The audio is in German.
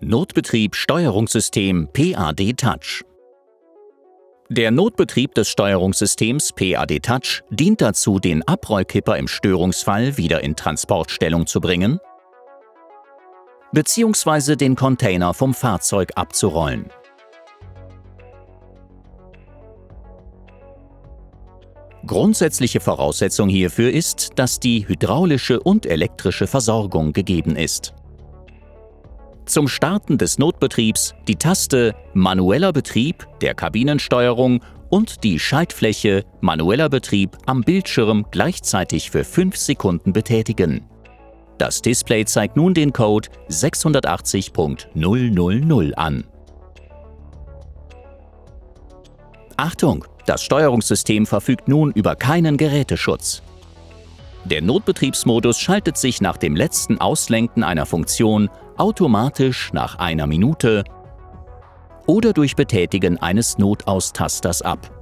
Notbetrieb Steuerungssystem PAD Touch Der Notbetrieb des Steuerungssystems PAD Touch dient dazu, den Abrollkipper im Störungsfall wieder in Transportstellung zu bringen bzw. den Container vom Fahrzeug abzurollen. Grundsätzliche Voraussetzung hierfür ist, dass die hydraulische und elektrische Versorgung gegeben ist. Zum Starten des Notbetriebs die Taste Manueller Betrieb der Kabinensteuerung und die Schaltfläche Manueller Betrieb am Bildschirm gleichzeitig für 5 Sekunden betätigen. Das Display zeigt nun den Code 680.000 an. Achtung! Das Steuerungssystem verfügt nun über keinen Geräteschutz. Der Notbetriebsmodus schaltet sich nach dem letzten Auslenken einer Funktion automatisch nach einer Minute oder durch Betätigen eines Notaustasters ab.